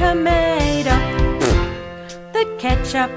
tomato. Hmm. The ketchup